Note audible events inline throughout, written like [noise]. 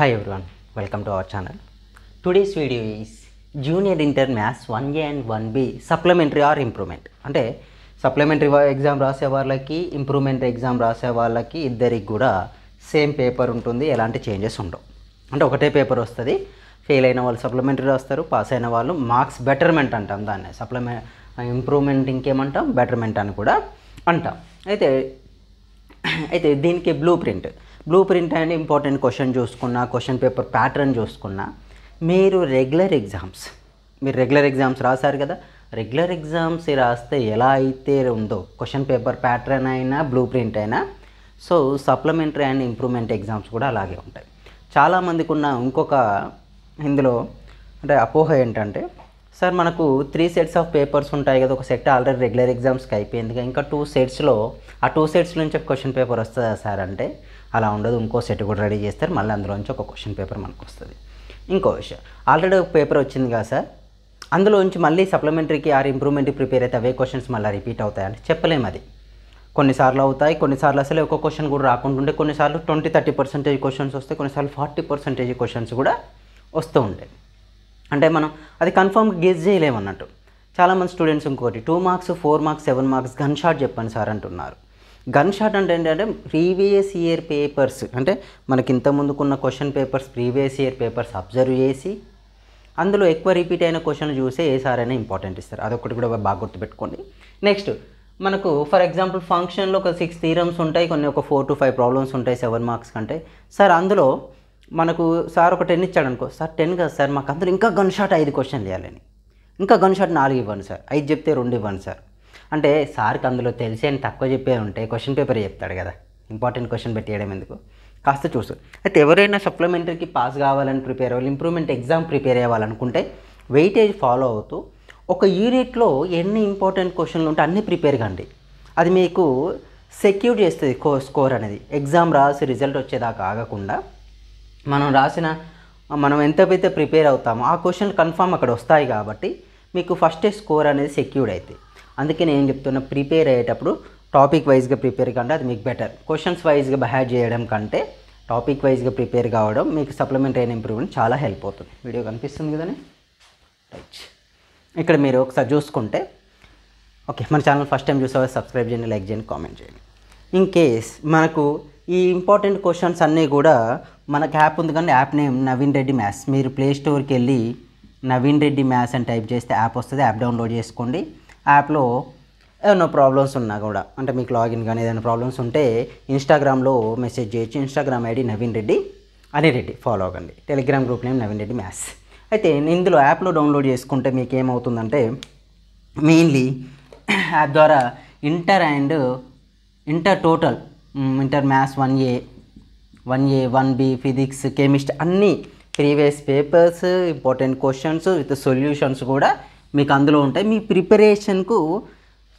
Hi everyone, welcome to our channel. Today's video is Junior Inter Maths 1A and 1B supplementary or improvement. అంటే supplementary exam రాసే వాళ్ళకి improvement exam రాసే వాళ్ళకి ఇద్దరికి కూడా same paper ఉంటుంది ఎలాంటి చేంజెస్ ఉండవు. అంటే ఒకటే పేపర్ వస్తుంది ఫెయిల్ అయిన వాళ్ళు సప్లిమెంటరీ రాస్తారు పాస్ అయిన వాళ్ళు మార్క్స్ బెటర్మెంట్ అంటాం దాన్ని. Supplement improvement ఇంకేమంటాం? బెటర్మెంట్ అని కూడా అంటాం. అయితే [coughs] అయితే దీనికి blueprint blueprint and important question చూసుకున్నా క్వశ్చన్ పేపర్ ప్యాటర్న్ చూసుకున్నా మీరు రెగ్యులర్ ఎగ్జామ్స్ మీరు రెగ్యులర్ ఎగ్జామ్స్ రాశారు కదా రెగ్యులర్ ఎగ్జామ్స్ రాస్తే ఎలా అయితే ఉందో క్వశ్చన్ పేపర్ ప్యాటర్న్ అయినా బ్లూ ప్రింట్ అయినా so supplementary and improvement exams కూడా అలాగే ఉంటాయి. చాలామందికి ఉన్న ఇంకొక ఇందులో అంటే అపోహ ఏంటంటే సార్ మనకు త్రీ సెట్స్ ఆఫ్ పేపర్స్ ఉంటాయి కదా ఒక సెట్ ఆల్రెడీ రెగ్యులర్ ఎగ్జామ్స్కి అయిపోయింది. ఇంకా టూ సెట్స్లో ఆ టూ సెట్స్ నుంచి ఒక క్వశ్చన్ పేపర్ వస్తుందా సార్ అంటే అలా ఉండదు. ఇంకో సెట్ కూడా రెడీ చేస్తారు. మళ్ళీ అందులోంచి ఒక క్వశ్చన్ పేపర్ మనకు వస్తుంది. ఇంకో విషయం ఆల్రెడీ ఒక పేపర్ వచ్చింది కదా సార్ అందులోంచి మళ్ళీ సప్లిమెంటరీకి ఆర్ ఇంప్రూవ్మెంట్కి ప్రిపేర్ అయితే అవే క్వశ్చన్స్ మళ్ళీ రిపీట్ అవుతాయంటే చెప్పలేము అది. కొన్నిసార్లు అవుతాయి కొన్నిసార్లు అసలు ఒక క్వశ్చన్ కూడా రాకుండా ఉండే కొన్నిసార్లు ట్వంటీ థర్టీ పర్సెంటేజ్ క్వశ్చన్స్ వస్తాయి కొన్నిసార్లు ఫార్టీ పర్సెంటేజ్ క్వశ్చన్స్ కూడా వస్తూ ఉంటాయి. అంటే మనం అది కన్ఫర్మ్ గెస్ చేయలేమన్నట్టు. చాలామంది స్టూడెంట్స్ ఇంకోటి two marks four marks seven marks gunshot చెప్పండి సార్ అంటున్నారు. గన్ షాట్ అంటే ఏంటంటే ప్రీవియస్ ఇయర్ పేపర్స్ అంటే మనకి ఇంత ముందుకున్న question papers previous year papers observe చేసి అందులో ఎక్కువ రిపీట్ అయిన క్వశ్చన్ చూసే ఏ సార్ అయినా ఇంపార్టెంట్ ఇస్తారు. అదొకటి కూడా బాగా గుర్తుపెట్టుకోండి. నెక్స్ట్ మనకు ఫర్ ఎగ్జాంపుల్ ఫంక్షన్లో ఒక సిక్స్ థీరమ్స్ ఉంటాయి కొన్ని ఒక ఫోర్ టు ఫైవ్ ప్రాబ్లమ్స్ ఉంటాయి సెవెన్ మార్క్స్ కంటే. సార్ అందులో మనకు సార్ ఒక టెన్ ఇచ్చాడు అనుకో సార్ టెన్ కదా సార్ మాకు అందరూ ఇంకా గన్ షాట్ ఐదు క్వశ్చన్ చేయాలని ఇంకా గన్ షాట్ నాలుగు ఇవ్వండి సార్ ఐదు చెప్తే రెండు ఇవ్వండి సార్. అంటే సార్కి అందులో తెలిసి అని తక్కువ చెప్పే ఉంటే క్వశ్చన్ పేపర్ చెప్తాడు కదా ఇంపార్టెంట్ క్వశ్చన్ పెట్టేయడం ఎందుకు? కాస్త చూసు. అయితే ఎవరైనా సప్లిమెంటరీకి పాస్ కావాలని ప్రిపేర్ అవ్వాలి ఇంప్రూవ్మెంట్ ఎగ్జామ్ ప్రిపేర్ అవ్వాలనుకుంటే వెయిటేజ్ ఫాలో అవుతూ ఒక యూనిట్లో ఎన్ని ఇంపార్టెంట్ క్వశ్చన్లు ఉంటే అన్నీ ప్రిపేర్ కండి. అది మీకు సెక్యూర్ చేస్తుంది కో స్కోర్ అనేది. ఎగ్జామ్ రాసి రిజల్ట్ వచ్చేదాకా ఆగకుండా మనం రాసిన మనం ఎంతైతే ప్రిపేర్ అవుతామో ఆ క్వశ్చన్ కన్ఫామ్ అక్కడ వస్తాయి కాబట్టి మీకు ఫస్ట్ స్కోర్ అనేది సెక్యూర్డ్ అవుతుంది అందుకే నేను చెప్తున్నా ప్రిపేర్ అయ్యేటప్పుడు టాపిక్ వైజ్గా ప్రిపేర్ కంటే అది మీకు బెటర్. క్వశ్చన్స్ వైజ్గా బహాడ్ చేయడం కంటే టాపిక్ వైజ్గా ప్రిపేర్ కావడం మీకు సప్లిమెంటరీ అయిన ఇంప్రూవ్మెంట్ చాలా హెల్ప్ అవుతుంది. వీడియో కనిపిస్తుంది కదండి? రైట్ ఇక్కడ మీరు ఒకసారి చూసుకుంటే ఓకే మన ఛానల్ ఫస్ట్ టైం చూసే సబ్స్క్రైబ్ చేయండి లైక్ చేయండి కామెంట్ చేయండి. ఇన్ కేస్ మనకు ఈ ఇంపార్టెంట్ క్వశ్చన్స్ అన్నీ కూడా మనకు యాప్ ఉంది కానీ app name Naveen Reddy maths. మీరు ప్లే స్టోర్కి వెళ్ళి నవీన్ రెడ్డి మ్యాథ్స్ అని టైప్ చేస్తే యాప్ వస్తుంది యాప్ డౌన్లోడ్ చేసుకోండి. యాప్లో ఏమైనా ప్రాబ్లమ్స్ ఉన్నా కూడా అంటే మీకు లాగిన్ కానీ ఏదైనా ప్రాబ్లమ్స్ ఉంటే ఇన్స్టాగ్రామ్లో మెసేజ్ చేయొచ్చు. ఇన్స్టాగ్రామ్ ఐడి నవీన్ రెడ్డి అని రెడ్డి ఫాలో అవ్వండి. Telegram group name Naveen Reddy maths. అయితే ఇందులో యాప్లో డౌన్లోడ్ చేసుకుంటే మీకు ఏమవుతుందంటే మెయిన్లీ యాప్ ద్వారా inter and inter total inter maths one A one A one B physics chemistry అన్నీ previous papers important questions with solutions కూడా మీకు అందులో ఉంటాయి. మీ ప్రిపరేషన్కు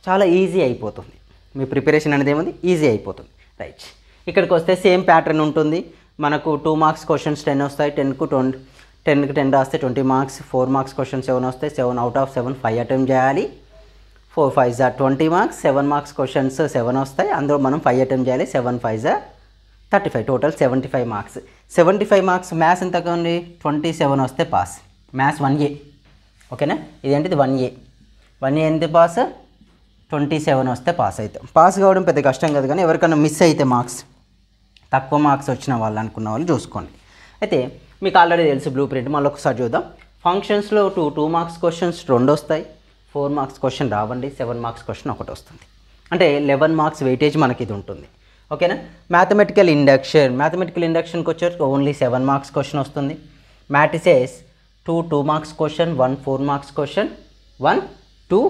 చాలా ఈజీ అయిపోతుంది. మీ ప్రిపరేషన్ అనేది ఏముంది? ఈజీ అయిపోతుంది. రైట్. ఇక్కడికి వస్తే సేమ్ ప్యాటర్న్ ఉంటుంది. మనకు టూ మార్క్స్ క్వశ్చన్స్ టెన్ వస్తాయి. టెన్కు ట్వంటీ టెన్కి టెన్ రాస్తే twenty marks four marks question seven వస్తాయి? Seven out of seven five attempt చేయాలి. ఫోర్ ఫైవ్ జా twenty marks seven marks questions seven వస్తాయి. అందులో మనం ఫైవ్ అటెంప్ట్ చేయాలి. సెవెన్ ఫైవ్ జా thirty five. Total seventy five marks. Seventy five marks maths ఎంత ఉంది ట్వంటీ సెవెన్ వస్తే పాస్. Maths one A. ఓకేనా? ఇదేంటిది? One A. వన్ ఏ ఎంత పాస్? ట్వంటీ సెవెన్ వస్తే పాస్ అవుతాం పాస్ కావడం పెద్ద కష్టం కాదు కానీ ఎవరికైనా మిస్ అయితే మార్క్స్ తక్కువ మార్క్స్ వచ్చిన వాళ్ళు అనుకున్న వాళ్ళు చూసుకోండి. అయితే మీకు ఆల్రెడీ తెలుసు బ్లూ ప్రింట్. మళ్ళీ ఒకసారి చూద్దాం ఫంక్షన్స్లో టూ టూ మార్క్స్ క్వశ్చన్స్ రెండు వస్తాయి. ఫోర్ మార్క్స్ క్వశ్చన్ రావండి సెవెన్ మార్క్స్ క్వశ్చన్ ఒకటి వస్తుంది. అంటే లెవెన్ మార్క్స్ వెయిటేజ్ మనకి ఇది ఉంటుంది. ఓకేనా? మ్యాథమెటికల్ ఇండక్షన్ మ్యాథమెటికల్ ఇండక్షన్కి వచ్చేసరికి ఓన్లీ సెవెన్ మార్క్స్ క్వశ్చన్ వస్తుంది. Matrices two two marks question one four marks question one two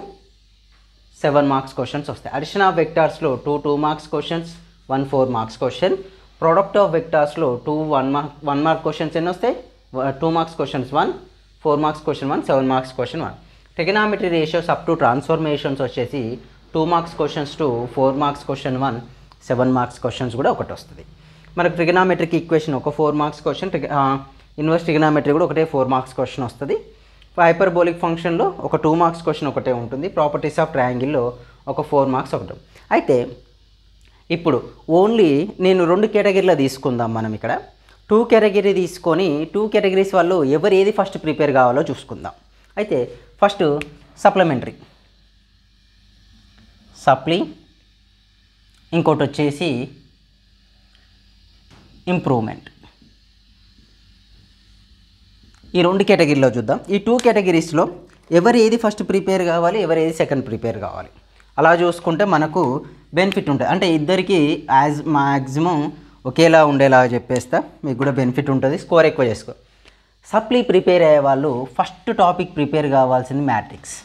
seven marks questions వస్తాయి. Addition of వెక్టార్స్లో two two marks questions one four marks question product of వెక్టార్స్లో two one mark one mark questions ఎన్ని వస్తాయి? Two marks questions one four marks question one seven marks question one trigonometry ratios up to transformations వచ్చేసి two marks questions two four marks question one seven marks questions కూడా ఒకటి వస్తుంది. మనకు trigonometric equation ఒక four marks question inverse trigonometry కూడా ఒకటే four marks question వస్తుంది. Hyperbolic ఫంక్షన్లో ఒక టూ మార్క్స్ క్వశ్చన్ ఒకటే ఉంటుంది. ప్రాపర్టీస్ ఆఫ్ ట్రయాంగిల్లో ఒక ఫోర్ మార్క్స్ ఒకటి. అయితే ఇప్పుడు ఓన్లీ నేను రెండు కేటగిరీలో తీసుకుందాం మనం ఇక్కడ. టూ కేటగిరీ తీసుకొని టూ కేటగిరీస్ వాళ్ళు ఎవరు ఏది ఫస్ట్ ప్రిపేర్ కావాలో చూసుకుందాం. అయితే ఫస్ట్ సప్లిమెంటరీ. సప్లీ ఇంకోటి వచ్చేసి ఇంప్రూవ్మెంట్. ఈ రెండు కేటగిరీలో చూద్దాం. ఈ టూ కేటగిరీస్లో ఎవరు ఏది ఫస్ట్ ప్రిపేర్ కావాలి ఎవరు ఏది సెకండ్ ప్రిపేర్ కావాలి. అలా చూసుకుంటే మనకు బెనిఫిట్ ఉంటుంది అంటే ఇద్దరికి యాజ్ మ్యాక్సిమం ఒకేలా ఉండేలా చెప్పేస్తా. మీకు కూడా బెనిఫిట్ ఉంటుంది. స్కోర్ ఎక్కువ చేసుకో. సప్లీ ప్రిపేర్ అయ్యే వాళ్ళు ఫస్ట్ టాపిక్ ప్రిపేర్ కావాల్సింది మ్యాట్రిక్స్.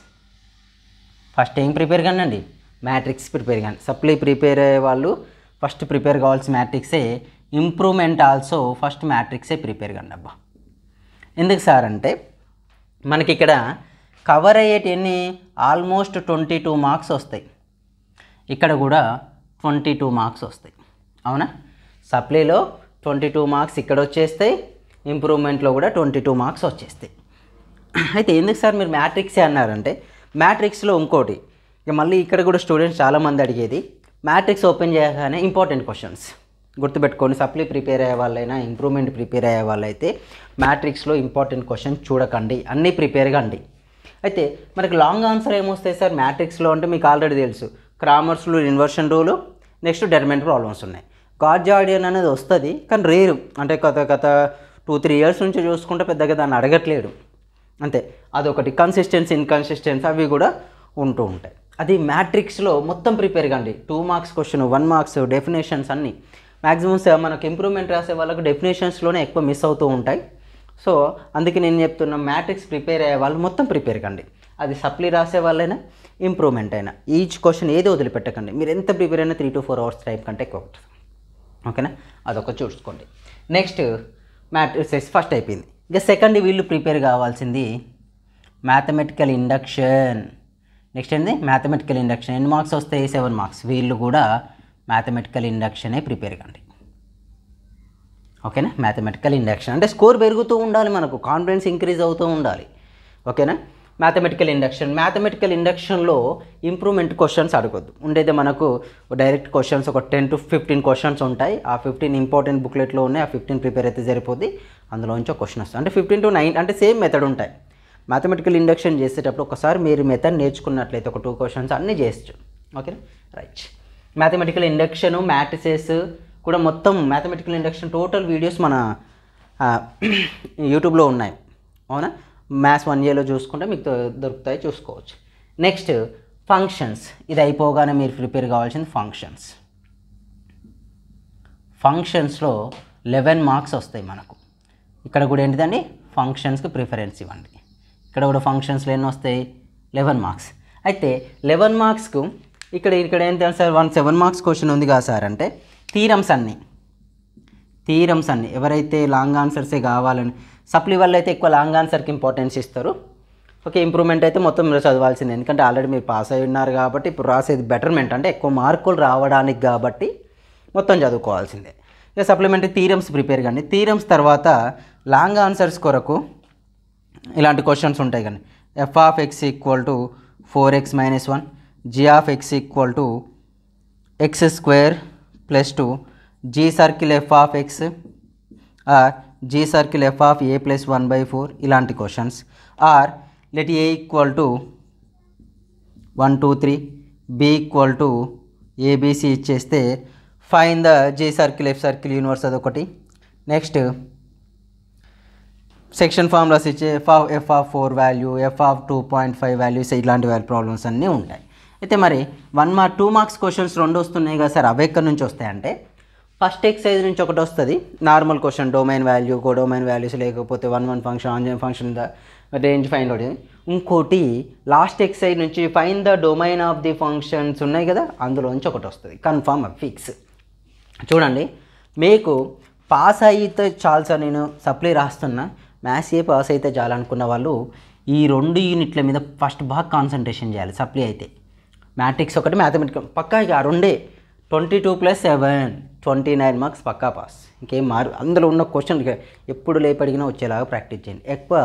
ఫస్ట్ ఏం ప్రిపేర్ కానండి? మ్యాట్రిక్స్ ప్రిపేర్ కానీ సప్లీ ప్రిపేర్ అయ్యే వాళ్ళు ఫస్ట్ ప్రిపేర్ కావాల్సిన మ్యాట్రిక్సే ఇంప్రూవ్మెంట్ ఆల్సో ఫస్ట్ మ్యాట్రిక్సే ప్రిపేర్ కండి అబ్బా. ఎందుకు సార్ అంటే మనకి ఇక్కడ కవర్ అయ్యేటివన్ని ఆల్మోస్ట్ ట్వంటీ టూ మార్క్స్ వస్తాయి. ఇక్కడ కూడా ట్వంటీ టూ మార్క్స్ వస్తాయి. అవునా? సప్లీలో ట్వంటీ టూ మార్క్స్ ఇక్కడ వచ్చేస్తాయి ఇంప్రూవ్మెంట్లో కూడా ట్వంటీ టూ మార్క్స్ వచ్చేస్తాయి. అయితే ఎందుకు సార్ మీరు మ్యాట్రిక్సే అన్నారంటే మ్యాట్రిక్స్లో ఇంకోటి ఇక మళ్ళీ ఇక్కడ కూడా స్టూడెంట్స్ చాలామంది అడిగేది మ్యాట్రిక్స్ ఓపెన్ చేయగానే ఇంపార్టెంట్ క్వశ్చన్స్. గుర్తుపెట్టుకోండి సప్లీ ప్రిపేర్ అయ్యే వాళ్ళైనా ఇంప్రూవ్మెంట్ ప్రిపేర్ అయ్యే వాళ్ళైతే మ్యాట్రిక్స్లో ఇంపార్టెంట్ క్వశ్చన్ చూడకండి అన్నీ ప్రిపేర్ కండి. అయితే మనకి లాంగ్ ఆన్సర్ ఏమొస్తాయి సార్ మ్యాట్రిక్స్లో అంటే మీకు ఆల్రెడీ తెలుసు. క్రామర్స్లో inversion rule next determinant problems ఉన్నాయి. గార్జియాడియన్ అనేది వస్తుంది కానీ రేరు అంటే కొత్త కథ టూ త్రీ ఇయర్స్ నుంచి చూసుకుంటే పెద్దగా దాన్ని అడగట్లేడు. అంతే. అదొకటి. కన్సిస్టెన్సీ ఇన్కన్సిస్టెన్సీ అవి కూడా ఉంటూ ఉంటాయి. అది మ్యాట్రిక్స్లో మొత్తం ప్రిపేర్ కండి. Two marks question one marks definitions అన్నీ. మ్యాక్సిమం మనకు ఇంప్రూవ్మెంట్ రాసే వాళ్ళకు డెఫినేషన్స్లోనే ఎక్కువ మిస్ అవుతూ ఉంటాయి. సో అందుకే నేను చెప్తున్నా మ్యాట్రిక్స్ ప్రిపేర్ అయ్యే వాళ్ళు మొత్తం ప్రిపేర్ కండి. అది సప్లీ రాసే వాళ్ళైనా ఇంప్రూవ్మెంట్ అయినా. ఈచ్ క్వశ్చన్ ఏదో వదిలిపెట్టకండి. మీరు ఎంత ప్రిపేర్ అయినా three to four hours time కంటే ఎక్కువ ఓకేనా? అదొక చూసుకోండి. నెక్స్ట్ మ్యాట్రిక్స్ ఫస్ట్ అయిపోయింది. ఇక సెకండ్ వీళ్ళు ప్రిపేర్ కావాల్సింది మ్యాథమెటికల్ ఇండక్షన్. నెక్స్ట్ ఏంది? Mathematical induction. ఎన్ని మార్క్స్ వస్తాయి? Seven marks. వీళ్ళు కూడా మ్యాథమెటికల్ ఇండక్షనే ప్రిపేర్ కండి. ఓకేనా? Mathematical induction. అంటే స్కోర్ పెరుగుతూ ఉండాలి మనకు. కాన్ఫిడెన్స్ ఇంక్రీజ్ అవుతూ ఉండాలి. ఓకేనా? మ్యాథమెటికల్ ఇండక్షన్ మ్యాథమెటికల్ ఇండక్షన్లో ఇంప్రూవ్మెంట్ క్వశ్చన్స్ అడగొద్దు. ఉండేది మనకు డైరెక్ట్ క్వశ్చన్స్ ఒక టెన్ టు ఫిఫ్టీన్ క్వశ్చన్స్ ఉంటాయి. ఆ ఫిఫ్టీన్ ఇంపార్టెంట్ బుక్లెట్లో ఉన్నాయి. ఆ ఫిఫ్టీన్ ప్రిపేర్ అయితే సరిపోద్ది. అందులోంచి ఒక క్వశ్చన్ వస్తుంది. అంటే ఫిఫ్టీన్ టు నైన్ అంటే సేమ్ మెథడ్ ఉంటాయి. మ్యాథమెటికల్ ఇండక్షన్ చేసేటప్పుడు ఒకసారి మీరు మెథడ్ నేర్చుకున్నట్లయితే ఒక టూ క్వశ్చన్స్ అన్నీ చేయొచ్చు ఓకేనా రైట్ మ్యాథమెటికల్ ఇండక్షన్ మ్యాట్రిసెస్ కూడా మొత్తం మ్యాథమెటికల్ ఇండక్షన్ టోటల్ వీడియోస్ మన యూట్యూబ్లో [clears throat] ఉన్నాయి. అవునా? మ్యాథ్స్ వన్ ఇయర్లో చూసుకుంటే మీకు దొరుకుతాయి చూసుకోవచ్చు. నెక్స్ట్ ఫంక్షన్స్ ఇది అయిపోగానే మీరు ప్రిపేర్ కావాల్సింది ఫంక్షన్స్ ఫంక్షన్స్లో లెవెన్ మార్క్స్ వస్తాయి మనకు. ఇక్కడ కూడా ఏంటిదండి? ఫంక్షన్స్కి ప్రిఫరెన్స్ ఇవ్వండి. ఇక్కడ కూడా ఫంక్షన్స్లో ఎన్ని వస్తాయి? లెవెన్ మార్క్స్ అయితే లెవెన్ మార్క్స్కు ఇక్కడ ఇక్కడ ఏం తెలుసు sir? One seven marks question ఉంది కదా సార్ అంటే థీరమ్స్ అన్నీ. థీరమ్స్ అన్ని. ఎవరైతే లాంగ్ ఆన్సర్సే కావాలని సప్లీ వల్ల అయితే ఎక్కువ లాంగ్ ఆన్సర్కి ఇంపార్టెన్స్ ఇస్తారు. ఓకే ఇంప్రూవ్మెంట్ అయితే మొత్తం మీరు చదవాల్సిందే. ఎందుకంటే ఆల్రెడీ మీరు పాస్ అయి ఉన్నారు కాబట్టి ఇప్పుడు రాసేది బెటర్మెంట్ అంటే ఎక్కువ మార్కులు రావడానికి కాబట్టి మొత్తం చదువుకోవాల్సిందే. ఇక సప్లిమెంటరీ థీరమ్స్ ప్రిపేర్ కానీ థీరమ్స్ తర్వాత లాంగ్ ఆన్సర్స్ కొరకు ఇలాంటి క్వశ్చన్స్ ఉంటాయి కానీ F of X equal to four X minus one G of X equal to X square plus two G circle F of X or G circle F of A plus one by four ఇలాంటి questions or let A equal to one two three B equal to A B C ఇచ్చేస్తే find the J circle F circle inverse అదొకటి. Next section formulas ఇచ్చే F of F of four value F of two point five values ఇలాంటి value problems అన్నీ ఉంటాయి. అయితే మరి one mark two marks questions రెండు వస్తున్నాయి కదా సార్ అవి ఎక్కడి నుంచి వస్తాయంటే ఫస్ట్ ఎక్సైజ్ నుంచి ఒకటి వస్తుంది. Normal question domain value codomain values లేకపోతే one one function on function the range find అవుతుంది ఇంకోటి లాస్ట్ ఎక్సైజ్ నుంచి find the domain of the functions ఉన్నాయి కదా అందులోంచి ఒకటి వస్తుంది. Confirm fix. చూడండి మీకు పాస్ అయితే చాలు సార్ నేను సప్లై రాస్తున్నా. మ్యాథ్స్ ఏ పాస్ అయితే చాలు అనుకున్న వాళ్ళు ఈ రెండు యూనిట్ల మీద ఫస్ట్ బాగా కాన్సన్ట్రేషన్ చేయాలి సప్లై అయితే. మ్యాట్రిక్స్ ఒకటి మ్యాథమెటికల్ పక్కా ఇక ఆ రెండే. Twenty two plus seven. Twenty nine marks పక్కా పాస్. ఇంకేం మారు అందులో ఉన్న క్వశ్చన్ ఎప్పుడు లేపడిగినా వచ్చేలాగా ప్రాక్టీస్ చేయండి. ఎక్కువ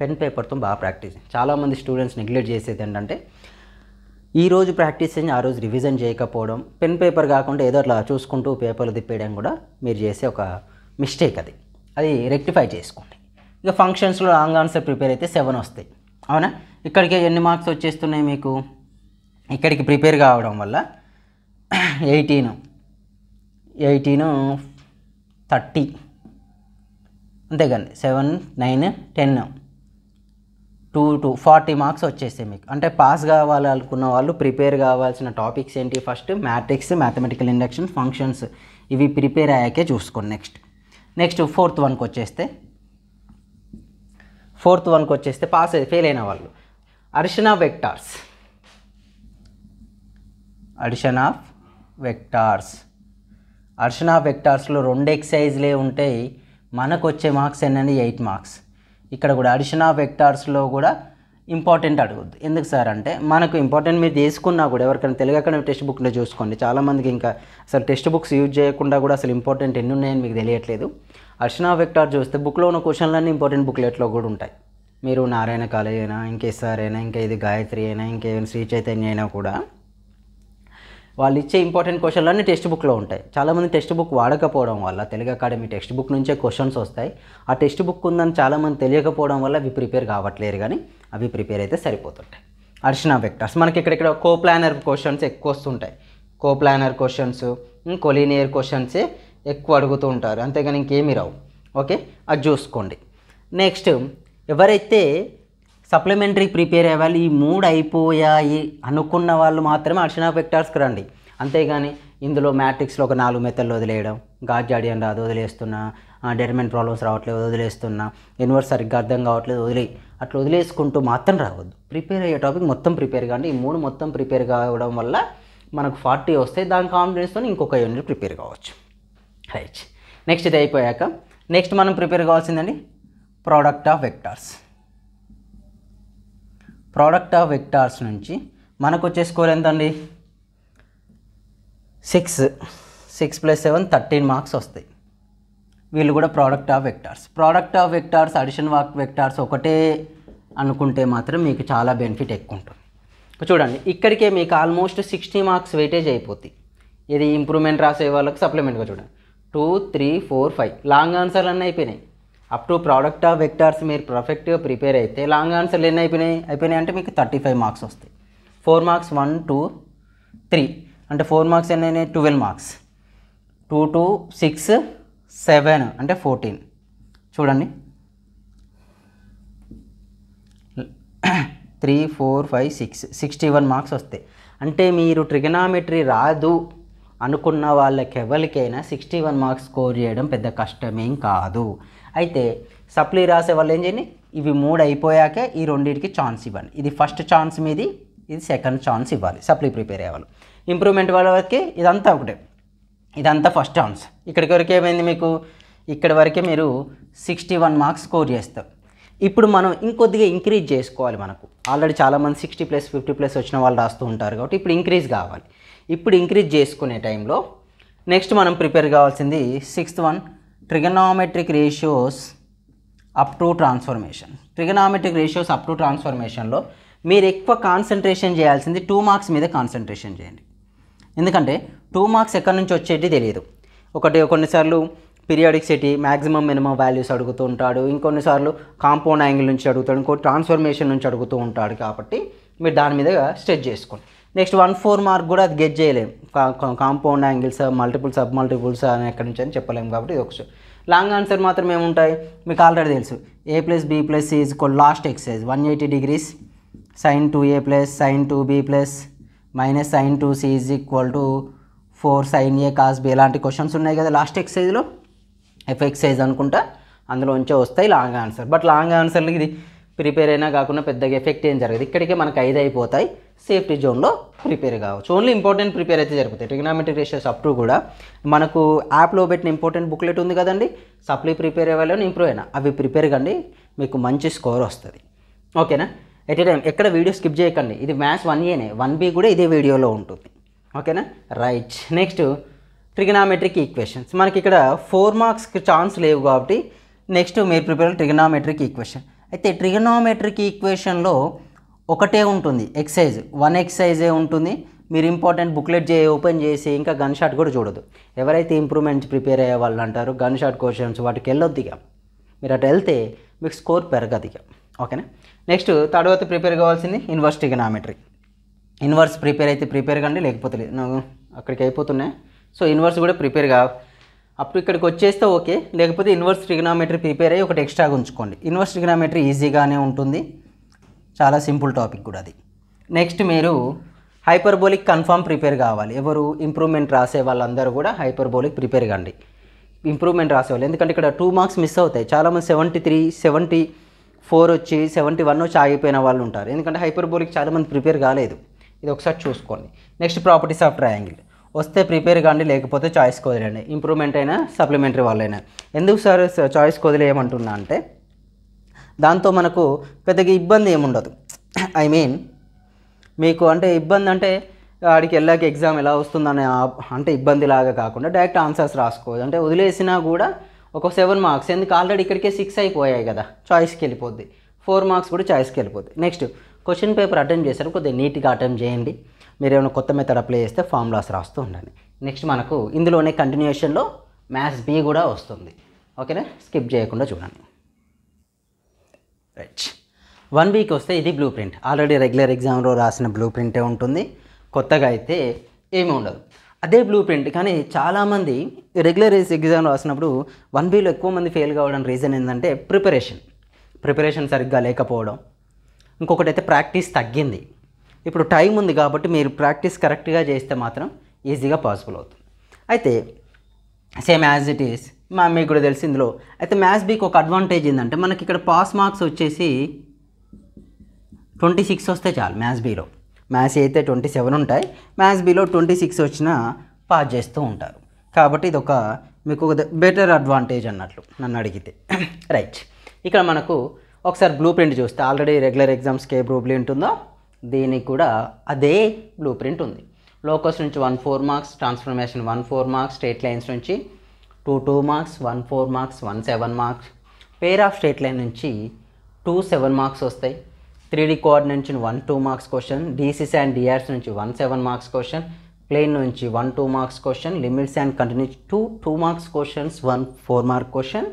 పెన్ పేపర్తో బాగా ప్రాక్టీస్ చేయండి. చాలామంది స్టూడెంట్స్ నెగ్లెక్ట్ చేసేది ఏంటంటే ఈ రోజు ప్రాక్టీస్ చేసి ఆ రోజు రివిజన్ చేయకపోవడం పెన్ పేపర్ కాకుండా ఏదో అట్లా చూసుకుంటూ పేపర్లు తిప్పేయడం కూడా మీరు చేసే ఒక మిస్టేక్ అది. అది రెక్టిఫై చేసుకోండి. ఇక ఫంక్షన్స్లో లాంగ్ ఆన్సర్ ప్రిపేర్ అయితే సెవెన్ వస్తాయి. అవునా? ఇక్కడికి ఎన్ని మార్క్స్ వచ్చేస్తున్నాయి మీకు? ఇక్కడికి ప్రిపేర్ కావడం వల్ల ఎయిటీన్. Eighteen thirty. అంతేగాని seven nine ten. Two two forty marks వచ్చేస్తాయి మీకు. అంటే పాస్ కావాలనుకున్న వాళ్ళు ప్రిపేర్ కావాల్సిన టాపిక్స్ ఏంటి first? Matrix mathematical induction functions. ఇవి ప్రిపేర్ అయ్యాకే చూసుకోండి నెక్స్ట్. నెక్స్ట్ ఫోర్త్ వన్కి వచ్చేస్తే ఫోర్త్ వన్కి వచ్చేస్తే పాస్ ఫెయిల్ అయిన వాళ్ళు. Addition of vectors. Addition of vectors. Addition of వెక్టార్స్లో రెండు ఎక్సైజ్లే ఉంటాయి. మనకు వచ్చే మార్క్స్ ఏంటంటే ఎయిట్ మార్క్స్. ఇక్కడ కూడా అడిషన్ ఆఫ్ వెక్టార్స్లో కూడా ఇంపార్టెంట్ అడగద్దు. ఎందుకు సార్ అంటే మనకు ఇంపార్టెంట్ మీరు తీసుకున్నా కూడా ఎవరికైనా తెలుగు అకాడమీ టెక్స్ట్ బుక్లో చూసుకోండి. చాలామందికి ఇంకా అసలు టెక్స్ట్ బుక్స్ యూజ్ చేయకుండా కూడా అసలు ఇంపార్టెంట్ ఎన్ని ఉన్నాయని మీకు తెలియట్లేదు. అర్చనా ఆఫ్ వెక్టార్ చూస్తే బుక్లో ఉన్న క్వశ్చన్లన్నీ ఇంపార్టెంట్ బుక్లెట్లో కూడా ఉంటాయి. మీరు నారాయణ కాలేజ్ అయినా ఇంకా అయినా ఇంకా ఇది గాయత్రి అయినా ఇంకేమైనా శ్రీ చైతన్య అయినా కూడా వాళ్ళు ఇచ్చే ఇంపార్టెంట్ క్వశ్చన్లు అన్నీ టెక్స్ట్ బుక్లో ఉంటాయి. చాలామంది టెక్స్ట్ బుక్ వాడకపోవడం వల్ల తెలుగు అకాడమీ టెక్స్ట్ బుక్ నుంచే క్వశ్చన్స్ వస్తాయి. ఆ టెక్స్ట్ బుక్ ఉందని చాలామంది తెలియకపోవడం వల్ల అవి ప్రిపేర్ కావట్లేరు కానీ అవి ప్రిపేర్ అయితే సరిపోతుంటాయి. అర్షణ వెక్టర్స్ మనకి ఇక్కడ కో ప్లానర్ క్వశ్చన్స్ ఎక్కువ వస్తుంటాయి. కో ప్లానర్ క్వశ్చన్స్ కొలీనియర్ క్వశ్చన్సే ఎక్కువ అడుగుతూ ఉంటారు. అంతేగాని ఇంకేమీ రావు. ఓకే? అది చూసుకోండి. నెక్స్ట్ ఎవరైతే సప్లిమెంటరీ ప్రిపేర్ అవ్వాలి. ఈ మూడు అయిపోయాయి అనుకున్న వాళ్ళు మాత్రమే అర్చనా వెక్టార్స్కి రండి. అంతేగాని ఇందులో మ్యాట్రిక్స్లో ఒక నాలుగు మెథడ్లు వదిలేయడం గాడ్జాడియన్ రాదు వదిలేస్తున్నా డెటర్మెంట్ ప్రాబ్లమ్స్ రావట్లేదు వదిలేస్తున్నా యూనివర్స్ సరిగ్గా అర్థం కావట్లేదు వదిలే అట్లా వదిలేసుకుంటూ మాత్రం రావద్దు. ప్రిపేర్ అయ్యే టాపిక్ మొత్తం ప్రిపేర్ కానీ ఈ మూడు మొత్తం ప్రిపేర్ కావడం వల్ల మనకు ఫార్టీ వస్తాయి దాని కాన్ఫిడెన్స్తో ఇంకొక యూనిట్ ప్రిపేర్ కావచ్చు. రైట్ నెక్స్ట్ ఇది అయిపోయాక నెక్స్ట్ మనం prepare కావాల్సిందండి product of vectors product of vectors నుంచి మనకు వచ్చే స్కోర్ ఎంతండి? Six six plus seven thirteen marks వస్తాయి. వీళ్ళు కూడా product of vectors product of vectors addition of vectors ఒకటే అనుకుంటే మాత్రం మీకు చాలా బెనిఫిట్ ఎక్కువ ఉంటుంది. చూడండి ఇక్కడికే మీకు ఆల్మోస్ట్ సిక్స్టీ మార్క్స్ వెయిటేజ్ అయిపోతాయి. ఇది ఇంప్రూవ్మెంట్ రాసే వాళ్ళకి సప్లిమెంట్గా చూడండి. Two three four five long ఆన్సర్లు అన్నీ అయిపోయినాయి. Up to product of vectors మీరు పర్ఫెక్ట్గా ప్రిపేర్ అయితే లాంగ్ ఆన్సర్లు ఎన్ని అయిపోయినాయి? అయిపోయినాయి అంటే మీకు థర్టీ ఫైవ్ మార్క్స్ వస్తాయి. Four marks one two three అంటే ఫోర్ మార్క్స్ ఎన్ని అయినాయి? Twelve marks two two six seven అంటే ఫోర్టీన్ చూడండి. Three four five six sixty one marks వస్తాయి. అంటే మీరు ట్రిగనామెట్రీ రాదు అనుకున్న వాళ్ళకి ఎవరికైనా సిక్స్టీ వన్ మార్క్స్ స్కోర్ చేయడం పెద్ద కష్టమేం కాదు. అయితే సప్లీ రాసే వాళ్ళు ఏం చేయండి? ఇవి మూడు అయిపోయాకే ఈ రెండింటికి ఛాన్స్ ఇవ్వండి. ఇది ఫస్ట్ ఛాన్స్ మీది ఇది సెకండ్ ఛాన్స్ ఇవ్వాలి సప్లీ ప్రిపేర్ అయ్యేవాళ్ళు. ఇంప్రూవ్మెంట్ వాళ్ళకి ఇదంతా ఒకటే. ఇదంతా ఫస్ట్ ఛాన్స్ ఇక్కడికి వరకు ఏమైంది మీకు? ఇక్కడి వరకే మీరు సిక్స్టీ వన్ మార్క్స్ స్కోర్ చేస్తారు. ఇప్పుడు మనం ఇంకొద్దిగా ఇంక్రీజ్ చేసుకోవాలి మనకు. ఆల్రెడీ చాలామంది సిక్స్టీ ప్లస్ ఫిఫ్టీ ప్లస్ వచ్చిన వాళ్ళు రాస్తూ ఉంటారు కాబట్టి ఇప్పుడు ఇంక్రీజ్ కావాలి. ఇప్పుడు ఇంక్రీజ్ చేసుకునే టైంలో నెక్స్ట్ మనం ప్రిపేర్ కావాల్సింది sixth one trigonometric ratios up to transformation trigonometric ratios up to ట్రాన్స్ఫర్మేషన్లో మీరు ఎక్కువ కాన్సన్ట్రేషన్ చేయాల్సింది టూ మార్క్స్ మీద కాన్సన్ట్రేషన్ చేయండి. ఎందుకంటే టూ మార్క్స్ ఎక్కడి నుంచి వచ్చేటి తెలియదు. ఒకటి కొన్నిసార్లు periodicity maximum minimum values అడుగుతూ ఉంటాడు. ఇంకొన్నిసార్లు కాంపౌండ్ యాంగిల్ నుంచి అడుగుతాడు. ఇంకో ట్రాన్స్ఫర్మేషన్ నుంచి అడుగుతూ ఉంటాడు కాబట్టి మీరు దాని మీద స్ట్రెచ్ చేసుకోండి. నెక్స్ట్ వన్ ఫోర్ మార్క్ కూడా అది గెట్ చేయలేం. Compound angles multiple sub multiples అని ఎక్కడి నుంచి అని చెప్పలేము కాబట్టి ఇది ఒక లాంగ్ ఆన్సర్ మాత్రం ఏముంటాయి? మీకు ఆల్రెడీ తెలుసు. A plus B plus is last exercise one eighty degrees sine two A plus sine two B plus minus sine two C is equal to four sine A cos B ఇలాంటి questions ఉన్నాయి కదా last ఎక్సైజ్లో F excise అనుకుంటా అందులోంచే వస్తాయి long answer. But long ఆన్సర్లు ఇది prepare అయినా కాకుండా పెద్దగా ఎఫెక్ట్ ఏం జరగదు. ఇక్కడికే మనకు ఐదు అయిపోతాయి. సేఫ్టీ జోన్లో ప్రిపేర్ కావచ్చు. ఓన్లీ ఇంపార్టెంట్ ప్రిపేర్ అయితే జరుగుతాయి. ట్రిగ్నామెట్రిక్ రేషియోస్ అప్ టు కూడా మనకు యాప్లో పెట్టిన ఇంపార్టెంట్ బుక్లెట్ ఉంది కదండి. సప్లీ ప్రిపేర్ అవ్వాలని ఇంప్రూవ్ అయినా అవి ప్రిపేర్ కండి మీకు మంచి స్కోర్ వస్తుంది. ఓకేనా? ఎట్ ఏ టైం ఎక్కడ వీడియో స్కిప్ చేయకండి. ఇది మ్యాథ్స్ వన్ ఏనే వన్ బి కూడా ఇదే వీడియోలో ఉంటుంది. ఓకేనా? రైట్ నెక్స్ట్ ట్రిగనామెట్రిక్ ఈక్వేషన్స్ మనకి ఇక్కడ ఫోర్ మార్క్స్కి ఛాన్స్ లేవు కాబట్టి నెక్స్ట్ మీరు ప్రిపేర్ ట్రిగనామెట్రిక్ ఈక్వేషన్ అయితే ట్రిగనామెట్రిక్ ఈక్వేషన్లో ఒకటే ఉంటుంది. ఎక్సైజ్ వన్ ఎక్సైజే ఉంటుంది. మీరు ఇంపార్టెంట్ బుక్లెట్ చే ఓపెన్ చేసి ఇంకా గన్ షాట్ కూడా చూడదు ఎవరైతే ఇంప్రూవ్మెంట్స్ ప్రిపేర్ అయ్యే వాళ్ళు అంటారు గన్ షాట్ క్వశ్చన్స్ వాటికి వెళ్ళొద్దు ఇక. మీరు అటు వెళ్తే మీకు స్కోర్ పెరగదు ఇక. ఓకేనా? నెక్స్ట్ తర్వాత ప్రిపేర్ కావాల్సింది ఇన్వర్స్ ట్రిగనామెట్రీ. ఇన్వర్స్ ప్రిపేర్ అయితే ప్రిపేర్ కండి లేకపోతే లేదు. అక్కడికి అయిపోతున్నాయి. సో ఇన్వర్స్ కూడా ప్రిపేర్ కా అప్పుడు ఇక్కడికి వచ్చేస్తే ఓకే. లేకపోతే ఇన్వర్స్ ట్రిగ్నామెట్రీ ప్రిపేర్ అయ్యి ఒకటి ఎక్స్ట్రాగా ఉంచుకోండి. ఇన్వర్స్ ట్రిగ్నామెట్రీ ఈజీగానే ఉంటుంది. చాలా సింపుల్ టాపిక్ కూడా అది. నెక్స్ట్ మీరు హైపర్బోలిక్ కన్ఫామ్ ప్రిపేర్ కావాలి. ఎవరు ఇంప్రూవ్మెంట్ రాసే వాళ్ళందరూ కూడా హైపర్బోలిక్ ప్రిపేర్ కండి. ఇంప్రూవ్మెంట్ రాసేవాళ్ళు. ఎందుకంటే ఇక్కడ టూ మార్క్స్ మిస్ అవుతాయి. చాలామంది సెవెంటీ త్రీ సెవెంటీ ఫోర్ వచ్చి సెవెంటీ వన్ వచ్చి ఆగిపోయిన వాళ్ళు ఉంటారు. ఎందుకంటే హైపర్బోలిక్ చాలామంది ప్రిపేర్ కాలేదు. ఇది ఒకసారి చూసుకోండి. Next properties of triangle. వస్తే ప్రిపేర్ కాండి లేకపోతే చాయిస్ వదిలేండి ఇంప్రూవ్మెంట్ అయినా సప్లిమెంటరీ వాళ్ళైనా. ఎందుకు సార్ చాయిస్ వదిలేయమంటున్నా అంటే దాంతో మనకు పెద్దగా ఇబ్బంది ఏముండదు. ఐ మీన్ మీకు అంటే ఇబ్బంది అంటే ఆడికి వెళ్ళాక ఎగ్జామ్ ఎలా వస్తుందనే అంటే ఇబ్బంది లాగా కాకుండా డైరెక్ట్ ఆన్సర్స్ రాసుకోవచ్చు అంటే వదిలేసినా కూడా ఒక సెవెన్ మార్క్స్ ఎందుకు ఆల్రెడీ ఇక్కడికే సిక్స్ అయిపోయాయి కదా చాయిస్కి వెళ్ళిపోద్ది. ఫోర్ మార్క్స్ కూడా చాయిస్కి వెళ్ళిపోద్ది. నెక్స్ట్ క్వశ్చన్ పేపర్ అటెంప్ట్ చేశారు కొద్దిగా నీట్గా అటెంప్ట్ చేయండి. మీరు ఏమైనా కొత్త మెథడ్ అప్లై చేస్తే ఫార్ములాస్ రాస్తూ ఉండండి. నెక్స్ట్ మనకు ఇందులోనే కంటిన్యూషన్లో మ్యాథ్స్ బి కూడా వస్తుంది. ఓకేనా స్కిప్ చేయకుండా చూడండి. రైట్ వన్ వీక్ వస్తే ఇది బ్లూ ప్రింట్ ఆల్రెడీ రెగ్యులర్ ఎగ్జామ్లో రాసిన బ్లూ ప్రింటే ఉంటుంది. కొత్తగా అయితే ఏమీ ఉండదు. అదే బ్లూ ప్రింట్ కానీ చాలామంది రెగ్యులర్ ఎగ్జామ్ రాసినప్పుడు వన్ బీలో ఎక్కువ మంది ఫెయిల్ కావడం రీజన్ ఏంటంటే ప్రిపరేషన్ ప్రిపరేషన్ సరిగ్గా లేకపోవడం. ఇంకొకటి అయితే ప్రాక్టీస్ తగ్గింది. ఇప్పుడు టైం ఉంది కాబట్టి మీరు ప్రాక్టీస్ కరెక్ట్గా చేస్తే మాత్రం ఈజీగా పాసిబుల్ అవుతుంది. అయితే సేమ్ యాజ్ ఇట్ ఈస్ మా మీకు కూడా తెలిసి ఇందులో. అయితే మ్యాథ్స్ బీకి ఒక అడ్వాంటేజ్ ఏంటంటే మనకి ఇక్కడ పాస్ మార్క్స్ వచ్చేసి ట్వంటీ సిక్స్ వస్తే చాలు మ్యాథ్స్ బీలో. మ్యాథ్స్ అయితే ట్వంటీ సెవెన్ ఉంటాయి. మ్యాథ్స్ బీలో ట్వంటీ సిక్స్ వచ్చినా పాస్ చేస్తూ ఉంటారు. కాబట్టి ఇది ఒక మీకు ఒక బెటర్ అడ్వాంటేజ్ అన్నట్లు నన్ను అడిగితే. [clears throat] రైట్. ఇక్కడ మనకు ఒకసారి బ్లూ ప్రింట్ చూస్తే ఆల్రెడీ రెగ్యులర్ ఎగ్జామ్స్కి ఏ బ్లూ ప్రింట్ ఉందో దీనికి కూడా అదే బ్లూ ప్రింట్ ఉంది. లోకస్ నుంచి one four marks transformation one four marks straight lines నుంచి two two marks one four marks one seven marks pair of straight line నుంచి టూ సెవెన్ మార్క్స్ వస్తాయి. త్రీ డి కోఆర్డినేట్ నుంచి one two marks question DCs and DRs నుంచి one seven marks question plane నుంచి one two marks question limits and continuity two two marks questions one four mark question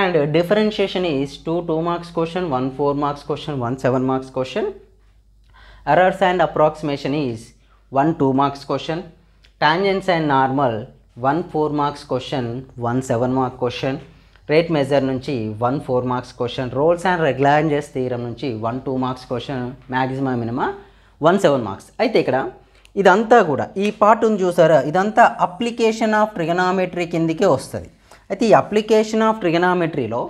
and differentiation is two two marks question one four marks question one seven marks question errors and approximation is one 2 marks question. Tangents and normal one 4 marks question one 7 mark question. Rate measure నుంచి one four marks question Rolle's and Lagrange's theorem నుంచి one two marks question maximum minima one seven marks అయితే ఇక్కడ ఇదంతా కూడా ఈ part ఉంది చూసారా? ఇదంతా అప్లికేషన్ ఆఫ్ ట్రిగనామెట్రీ కిందికే వస్తుంది. అయితే ఈ అప్లికేషన్ ఆఫ్ ట్రిగనామెట్రీలో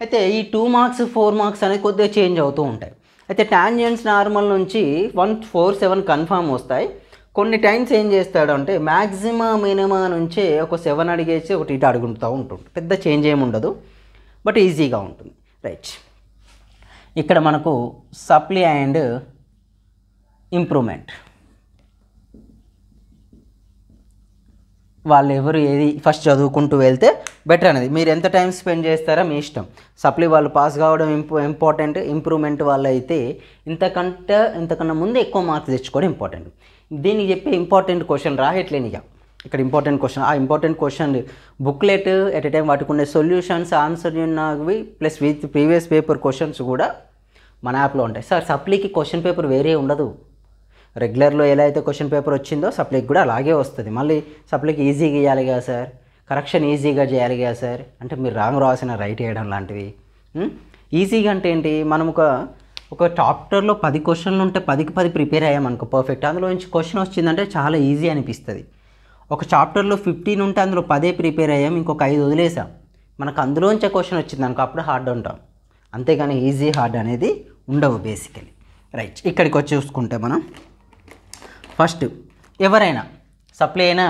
అయితే ఈ టూ మార్క్స్ ఫోర్ మార్క్స్ అనేది కొద్దిగా చేంజ్ అవుతూ ఉంటాయి. అయితే టాంజెంట్స్ నార్మల్ నుంచి వన్ ఫోర్ సెవెన్ కన్ఫామ్ వస్తాయి. కొన్ని టైమ్స్ ఏం చేస్తాడు అంటే మ్యాక్సిమం మినిమా నుంచే ఒక సెవెన్ అడిగేసి ఒకటి ఇటు అడుగుతూ ఉంటుంది పెద్ద చేంజ్ ఏమి ఉండదు. బట్ ఈజీగా ఉంటుంది. రైట్. ఇక్కడ మనకు సప్లీ అండ్ ఇంప్రూవ్మెంట్. వాళ్ళు ఎవరు ఏది ఫస్ట్ చదువుకుంటూ వెళ్తే బెటర్ అనేది. మీరు ఎంత టైం స్పెండ్ చేస్తారో మీ ఇష్టం. సప్లీ వాళ్ళు పాస్ కావడం ఇంపో ఇంపార్టెంట్. ఇంప్రూవ్మెంట్ వాళ్ళు అయితే ఇంతకంటే ఇంతకన్నా ముందు ఎక్కువ మార్క్స్ తెచ్చుకోవడం ఇంపార్టెంట్. దీనికి చెప్పే ఇంపార్టెంట్ క్వశ్చన్ రాయట్లేని ఇక ఇక్కడ ఇంపార్టెంట్ క్వశ్చన్ ఆ important question booklet at a time వాటికి ఉండే సొల్యూషన్స్ ఆన్సర్ ఉన్నవి plus with previous paper questions కూడా మన యాప్లో ఉంటాయి. సార్ సప్లీకి క్వశ్చన్ పేపర్ వేరే ఉండదు. రెగ్యులర్లో ఎలా అయితే క్వశ్చన్ పేపర్ వచ్చిందో సప్లీకి కూడా అలాగే వస్తుంది. మళ్ళీ సప్లీకి ఈజీగా ఇవ్వాలి కదా సార్? కరెక్షన్ ఈజీగా చేయాలి కదా సార్? అంటే మీరు రాంగ్ రాసిన రైట్ వేయడం లాంటివి ఈజీగా అంటే ఏంటి? మనం ఒక ఒక చాప్టర్లో పది క్వశ్చన్లు ఉంటే పదికి పది ప్రిపేర్ అయ్యామనుకో పర్ఫెక్ట్ అందులో నుంచి క్వశ్చన్ వచ్చిందంటే చాలా ఈజీ అనిపిస్తుంది. ఒక చాప్టర్లో ఫిఫ్టీన్ ఉంటే అందులో పదే ప్రిపేర్ అయ్యాం ఇంకొక ఐదు వదిలేసాం. మనకు అందులోంచే క్వశ్చన్ వచ్చింది అనుకో అప్పుడు హార్డ్ ఉంటాం. అంతేగాని ఈజీ హార్డ్ అనేది ఉండవు బేసికలీ రైట్ ఇక్కడికి వచ్చి చూసుకుంటే మనం. ఫస్ట్ ఎవరైనా సప్లై అయినా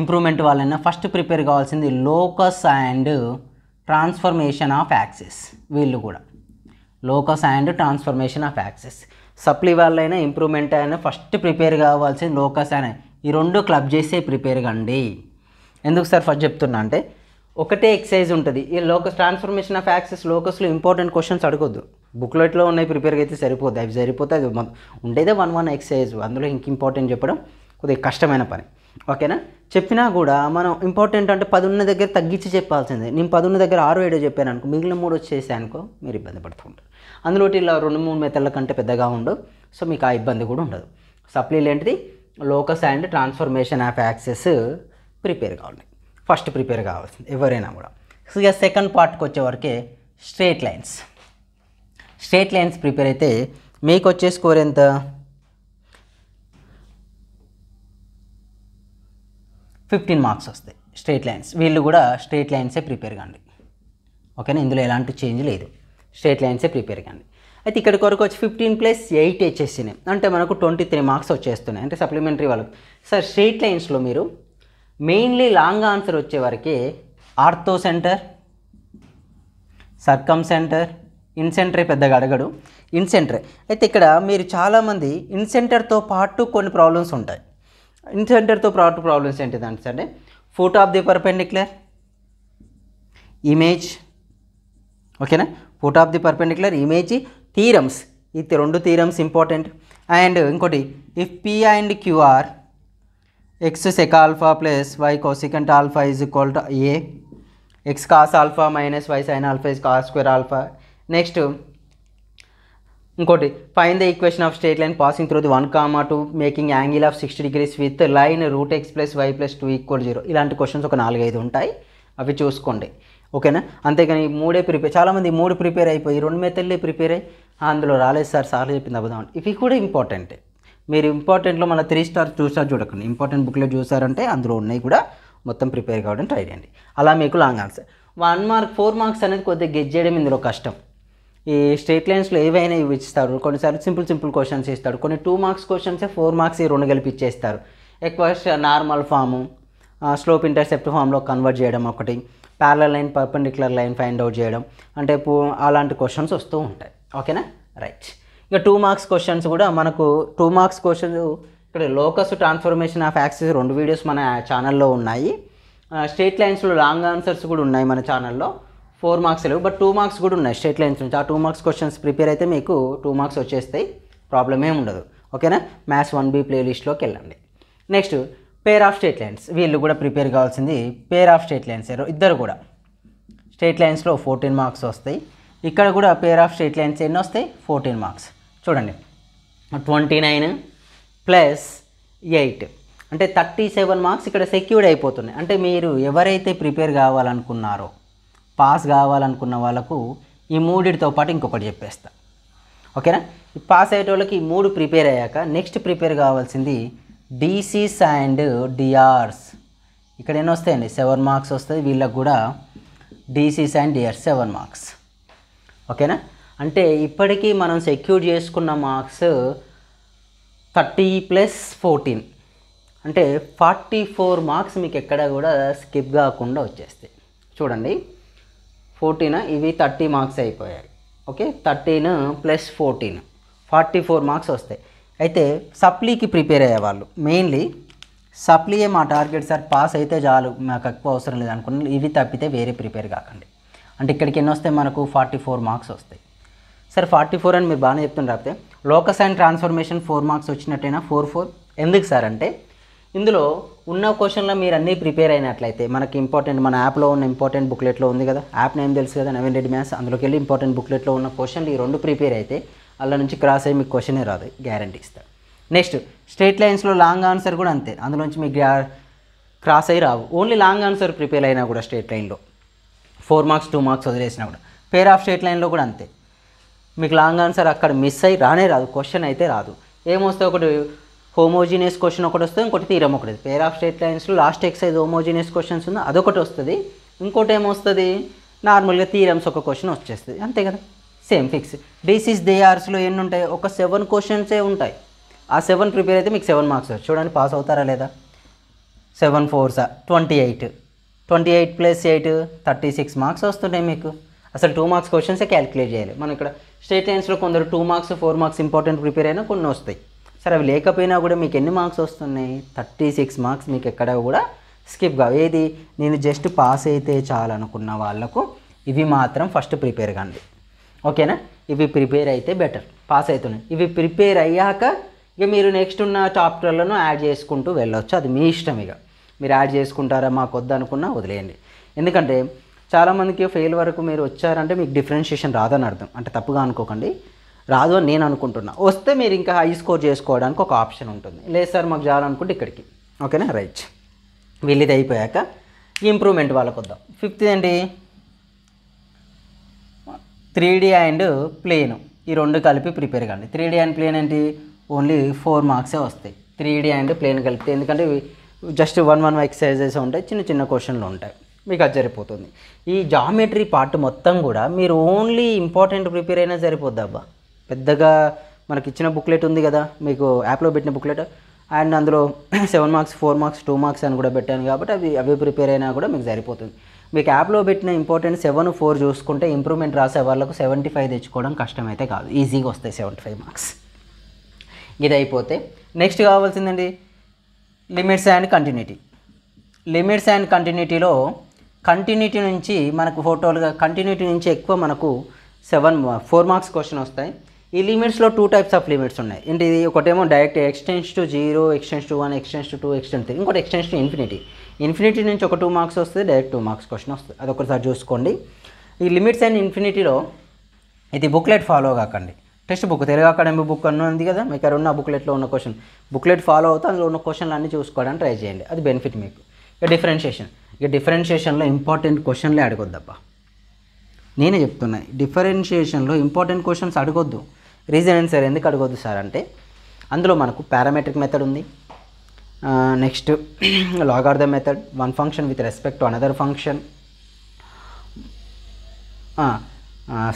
ఇంప్రూవ్మెంట్ వాళ్ళైనా ఫస్ట్ ప్రిపేర్ కావాల్సింది locus and transformation of axes వీళ్ళు కూడా. Locus and transformation of axes. Supply వాళ్ళైనా ఇంప్రూవ్మెంట్ అయినా ఫస్ట్ ప్రిపేర్ కావాల్సింది లోకస్ అయినా ఈ రెండు క్లబ్ చేసే ప్రిపేర్ కండి. ఎందుకు సార్ ఫస్ట్ చెప్తున్నా అంటే ఒకటే ఎక్సైజ్ ఉంటుంది. ఈ లోకస్ ట్రాన్స్ఫర్మేషన్ ఆఫ్ యాక్సెస్ లోకస్లో ఇంపార్టెంట్ క్వశ్చన్స్ అడగొద్దు. బుక్లెట్లో ఉన్నాయి ప్రిపేర్ అయితే సరిపోద్ది అవి సరిపోతాయి. అది ఉండేదే వన్ వన్ ఎక్సైజ్. అందులో ఇంక ఇంపార్టెంట్ చెప్పడం కొద్దిగా కష్టమైన పని. ఓకేనా? చెప్పినా కూడా మనం ఇంపార్టెంట్ అంటే పది ఉన్న దగ్గర తగ్గించి చెప్పాల్సిందే. నేను పది ఉన్న దగ్గర ఆరు ఏడో చెప్పాను అనుకో మిగిలిన మూడు వచ్చేసి అనుకో మీరు ఇబ్బంది పడుతుంటారు. అందులో ఇలా రెండు మూడు మెథడ్ల కంటే పెద్దగా ఉండవు. సో మీకు ఆ ఇబ్బంది కూడా ఉండదు. సప్లీలు ఏంటిది locus and transformation of axes prepare కావాలి. ఫస్ట్ ప్రిపేర్ కావాల్సింది ఎవరైనా కూడా. సో ఇక సెకండ్ పార్ట్కి వచ్చేవరకే straight lines straight lines prepare అయితే మీకు వచ్చే స్కోర్ ఎంత? ఫిఫ్టీన్ మార్క్స్ వస్తాయి స్ట్రేట్ లైన్స్. వీళ్ళు కూడా స్ట్రేట్ లైన్సే ప్రిపేర్ కాండి. ఓకేనా? ఇందులో ఎలాంటి చేంజ్ లేదు. స్ట్రేట్ లైన్సే ప్రిపేర్ కాండి. అయితే ఇక్కడ వరకు వచ్చి ఫిఫ్టీన్ ప్లస్ ఎయిట్ వచ్చేసినాయి. అంటే మనకు ట్వంటీ త్రీ మార్క్స్ వచ్చేస్తున్నాయి. అంటే సప్లిమెంటరీ వాళ్ళకు. సార్ స్ట్రేట్ లైన్స్లో మీరు మెయిన్లీ లాంగ్ ఆన్సర్ వచ్చేవరకే ఆర్థో సెంటర్ సర్కమ్ సెంటర్ ఇన్సెంటరే పెద్దగా అడగడు. ఇన్సెంటరే అయితే ఇక్కడ మీరు చాలామంది ఇన్సెంటర్తో పాటు కొన్ని ప్రాబ్లమ్స్ ఉంటాయి. ఇన్సెంటర్తో పాటు ప్రాబ్లమ్స్ ఏంటిదంటే అంటే foot of the perpendicular image ఓకేనా? Foot of the perpendicular image theorems ఈ రెండు థీరమ్స్ ఇంపార్టెంట్ అండ్ ఇంకోటి if P and Q R X sec alpha plus Y cosecant alpha is equal to A X cos alpha minus Y sine alpha is cos square alpha next ఇంకోటి find the equation of straight line passing through the one comma two making angle of sixty degrees with line root X plus Y plus two equal zero ఇలాంటి questions ఒక నాలుగైదు ఉంటాయి. అవి చూసుకోండి. ఓకేనా అంతేగాని మూడే ప్రిపేర్ చాలామంది మూడు ప్రిపేర్ అయిపోయి రెండు మెథడ్లే ప్రిపేర్ అయ్యి అందులో రాలేదు సార్ సార్లు చెప్పింది అబద్ధం. ఇవి కూడా ఇంపార్టెంటే మీరు ఇంపార్టెంట్లో మన త్రీ స్టార్ చూసారు చూడకండి. ఇంపార్టెంట్ బుక్లో చూసారంటే అందులో ఉన్నాయి కూడా మొత్తం ప్రిపేర్ కావడం ట్రై చేయండి. అలా మీకు long answer one mark four marks అనేది కొద్దిగా గెట్ చేయడం ఇందులో కష్టం. ఈ స్ట్రేట్ లైన్స్లో ఏవైనా ఇవి ఇస్తారు. కొన్నిసార్లు సింపుల్ సింపుల్ క్వశ్చన్స్ ఇస్తాడు కొన్ని టూ మార్క్స్ క్వశ్చన్సే ఫోర్ మార్క్స్ ఈ రెండు కలిపి ఇచ్చేస్తారు. ఎక్కువ నార్మల్ ఫాము స్లోప్ ఇంటర్సెప్ట్ ఫామ్లో కన్వర్ట్ చేయడం ఒకటి parallel line perpendicular line find out చేయడం. అంటే అలాంటి క్వశ్చన్స్ వస్తూ ఉంటాయి. ఓకేనా? రైట్ ఇక టూ మార్క్స్ క్వశ్చన్స్ కూడా మనకు టూ మార్క్స్ క్వశ్చన్స్ ఇక్కడ లోకస్ ట్రాన్స్ఫర్మేషన్ ఆఫ్ యాక్సిస్ రెండు వీడియోస్ మన ఛానల్లో ఉన్నాయి. స్ట్రేట్ లైన్స్లో లాంగ్ ఆన్సర్స్ కూడా ఉన్నాయి మన ఛానల్లో ఫోర్ మార్క్స్ లేవు బట్ టూ మార్క్స్ కూడా ఉన్నాయి స్ట్రేట్ లైన్స్ నుంచి. ఆ టూ మార్క్స్ క్వశ్చన్స్ ప్రిపేర్ అయితే మీకు టూ మార్క్స్ వచ్చేస్తాయి ప్రాబ్లం ఏమి ఉండదు. ఓకేనా? మ్యాథ్స్ వన్ బి ప్లేలిస్ట్లోకి వెళ్ళండి. Next pair of straight lines వీళ్ళు కూడా ప్రిపేర్ కావాల్సింది పేర్ ఆఫ్ స్టేట్ లైన్స్ ఇద్దరు కూడా. స్ట్రేట్ లైన్స్లో ఫోర్టీన్ మార్క్స్ వస్తాయి. ఇక్కడ కూడా పేర్ ఆఫ్ స్టేట్ లైన్స్ ఎన్ని వస్తాయి? ఫోర్టీన్ మార్క్స్ చూడండి. ట్వంటీ నైన్ ప్లస్ ఎయిట్ అంటే థర్టీ సెవెన్ మార్క్స్ ఇక్కడ సెక్యూర్డ్ అయిపోతున్నాయి. అంటే మీరు ఎవరైతే ప్రిపేర్ కావాలనుకున్నారో పాస్ కావాలనుకున్న వాళ్ళకు ఈ మూడిటితో పాటు ఇంకొకటి చెప్పేస్తా. ఓకేనా? ఈ పాస్ అయ్యే వాళ్ళకి ఈ మూడు ప్రిపేర్ అయ్యాక నెక్స్ట్ ప్రిపేర్ కావాల్సింది డీసీస్ అండ్ డిఆర్స్ ఇక్కడ ఎన్ని వస్తాయండి? సెవెన్ మార్క్స్ వస్తుంది వీళ్ళకు కూడా DCs and DRs seven marks. ఓకేనా? అంటే ఇప్పటికీ మనం సెక్యూర్ చేసుకున్న మార్క్స్ థర్టీ ప్లస్ ఫోర్టీన్. అంటే ఫార్టీ ఫోర్ మార్క్స్ మీకు ఎక్కడ కూడా స్కిప్ కాకుండా వచ్చేస్తాయి. చూడండి. ఫోర్టీన్? ఇవి థర్టీ మార్క్స్ అయిపోయాయి. Okay? Thirteen plus fourteen. Forty four marks వస్తాయి. అయితే సప్లీకి ప్రిపేర్ అయ్యేవాళ్ళు మెయిన్లీ సప్లీయే మా టార్గెట్ సార్ పాస్ అయితే చాలు మాకు ఎక్కువ అవసరం లేదు అనుకున్న ఇవి తప్పితే వేరే ప్రిపేర్ కాకండి. అంటే ఇక్కడికి ఎన్ని వస్తాయి? మనకు ఫార్టీ ఫోర్ మార్క్స్ వస్తాయి. సార్ ఫార్టీ ఫోర్ అని మీరు బాగానే చెప్తున్నారు locus and transformation four marks వచ్చినట్టయినా four four? ఎందుకు సార్ అంటే ఇందులో ఉన్న క్వశ్చన్లో మీరు అన్నీ ప్రిపేర్ అయినట్లయితే మనకి ఇంపార్టెంట్ మన యాప్లో ఉన్న ఇంపార్టెంట్ బుక్లెట్లో ఉంది కదా. యాప్ నేమ్ తెలుసు కదా నవీన్ రెడ్డి మ్యాథ్స్. అందులోకి వెళ్ళి ఇంపార్టెంట్ బుక్లెట్లో ఉన్న క్వశ్చన్లు ఈ రెండు ప్రిపేర్ అయితే అలా నుంచి క్రాస్ అయ్యి మీకు క్వశ్చనే రాదు. గ్యారంటీ ఇస్తాను నెక్స్ట్ స్ట్రేట్ లైన్స్లో లాంగ్ ఆన్సర్ కూడా అంతే. అందులోంచి మీకు క్రాస్ అయ్యి రావు. ఓన్లీ లాంగ్ ఆన్సర్ ప్రిపేర్ అయినా కూడా స్ట్రేట్ లైన్లో ఫోర్ మార్క్స్ టూ మార్క్స్ వదిలేసినా కూడా. పేర్ ఆఫ్ స్ట్రేట్ లైన్లో కూడా అంతే. మీకు లాంగ్ ఆన్సర్ అక్కడ మిస్ అయ్యి రానే రాదు. క్వశ్చన్ అయితే రాదు. ఏమొస్తే ఒకటి హోమోజీనియస్ క్వశ్చన్ ఒకటి వస్తుంది ఇంకోటి తీరం ఒకటి. పేర్ ఆఫ్ స్టేట్ లైన్స్లో లాస్ట్ ఎక్సైజ్ హోమోజీనియస్ క్వశ్చన్స్ ఉంది అదొకటి వస్తుంది. ఇంకోటి ఏమొస్తుంది? నార్మల్గా థీరమ్స్ ఒక క్వశ్చన్ వచ్చేస్తుంది. అంతే కదా? సేమ్ ఫిక్స్ డీసీస్ దేఆర్స్లో ఎన్ని ఉంటాయి? ఒక సెవెన్ క్వశ్చన్సే ఉంటాయి. ఆ సెవెన్ ప్రిపేర్ అయితే మీకు సెవెన్ మార్క్స్ చూడండి పాస్ అవుతారా లేదా? Seven ఫోర్సా twenty eight twenty eight plus eight thirty six marks వస్తుంటాయి మీకు. అసలు టూ మార్క్స్ క్వశ్చన్సే క్యాలిక్యులేట్ చేయాలి. మనం ఇక్కడ స్టేట్ లైన్స్లో కొందరు two marks four marks important prepare అయినా కొన్ని వస్తాయి. సరే అవి లేకపోయినా కూడా మీకు ఎన్ని మార్క్స్ వస్తున్నాయి? థర్టీ సిక్స్ మార్క్స్ మీకు ఎక్కడ కూడా స్కిప్ కావు. ఏది? నేను జస్ట్ పాస్ అయితే చాలనుకున్న వాళ్ళకు ఇవి మాత్రం ఫస్ట్ ప్రిపేర్ కండి. ఓకేనా? ఇవి ప్రిపేర్ అయితే బెటర్. పాస్ అవుతున్నాయి ఇవి ప్రిపేర్ అయ్యాక ఇక మీరు నెక్స్ట్ ఉన్న చాప్టర్లను యాడ్ చేసుకుంటూ వెళ్ళొచ్చు. అది మీ ఇష్టం ఇక. మీరు యాడ్ చేసుకుంటారా? మాకు వద్దనుకున్నా వదిలేయండి. ఎందుకంటే చాలామందికి ఫెయిల్ వరకు మీరు వచ్చారంటే మీకు డిఫరెన్షియేషన్ రాదని అర్థం. అంటే తప్పుగా అనుకోకండి. రాదు అని నేను అనుకుంటున్నా. వస్తే మీరు ఇంకా హై స్కోర్ చేసుకోవడానికి ఒక ఆప్షన్ ఉంటుంది. లేదు సార్ మాకు చాలనుకుంటే ఇక్కడికి. ఓకేనా? రైట్ వీళ్ళది అయిపోయాక ఇంప్రూవ్మెంట్ వాళ్ళకు వద్దాం. ఫిఫ్త్ ఏంటి? త్రీ డీ అండ్ ప్లేన్ ఈ రెండు కలిపి ప్రిపేర్ కండి. త్రీ డీ అండ్ ప్లేన్ ఏంటి? ఓన్లీ ఫోర్ మార్క్సే వస్తాయి. త్రీ డీ అండ్ ప్లేన్ కలిపితే ఎందుకంటే జస్ట్ వన్ వన్ ఎక్సర్సైజెస్ ఉంటాయి చిన్న చిన్న క్వశ్చన్లు ఉంటాయి. మీకు అది సరిపోతుంది. ఈ జామెట్రీ పార్ట్ మొత్తం కూడా మీరు ఓన్లీ ఇంపార్టెంట్ ప్రిపేర్ అయినా సరిపోద్ది అబ్బా? పెద్దగా మనకి ఇచ్చిన బుక్లెట్ ఉంది కదా మీకు యాప్లో పెట్టిన బుక్లెట్ అండ్ అందులో seven marks four marks two marks అని కూడా పెట్టాను కాబట్టి అవి అవి ప్రిపేర్ అయినా కూడా మీకు సరిపోతుంది. మీకు యాప్లో పెట్టిన ఇంపార్టెంట్ సెవెన్ ఫోర్ చూసుకుంటే ఇంప్రూవ్మెంట్ రాసే వాళ్ళకు సెవెంటీ ఫైవ్ తెచ్చుకోవడం కష్టమైతే కాదు. ఈజీగా వస్తాయి సెవెంటీ ఫైవ్ మార్క్స్ ఇది అయిపోతే next కావాల్సిందండి limits and continuity limits and కంటిన్యూటీలో continuity నుంచి మనకు ఫోటోలుగా కంటిన్యూటీ నుంచి ఎక్కువ మనకు సెవెన్ ఫోర్ మార్క్స్ క్వశ్చన్ వస్తాయి. ఈ లిమిట్స్లో టూ టైప్స్ ఆఫ్ లిమిట్స్ ఉన్నాయి. ఏంటి ఇది? ఒకటేమో direct x tends to zero x tends to one x tends to two x tends three ఇంకోటి x tends to infinity infinity నుంచి ఒక టూ మార్క్స్ వస్తుంది డైరెక్ట్ టూ మార్క్స్ క్వశ్చన్ వస్తుంది. అది ఒకసారి చూసుకోండి. ఈ లిమిట్స్ అండ్ ఇన్ఫినిటీలో ఇది బుక్లెట్ ఫాలో కాకండి. Text book Telugu Academy book అన్న ఉంది కదా? మీకు అక్కడ ఉన్న బుక్లెట్లో ఉన్న క్వశ్చన్ బుక్లెట్ ఫాలో అవుతా అందులో ఉన్న క్వశ్చన్లు అన్నీ చూసుకోవడానికి ట్రై చేయండి. అది బెనిఫిట్ మీకు. ఇక డిఫరెన్షియేషన్ ఇక డిఫరెన్షియేషన్లో ఇంపార్టెంట్ క్వశ్చన్లే అడగొద్దబ్బా. నేనే చెప్తున్నా డిఫరెన్షియేషన్లో ఇంపార్టెంట్ క్వశ్చన్స్ అడగొద్దు. రీజన్ అండ్ సార్ ఎందుకు అడగొద్దు సార్ అంటే అందులో మనకు పారామెట్రిక్ మెథడ్ ఉంది. Next logarithm method one function with respect to another function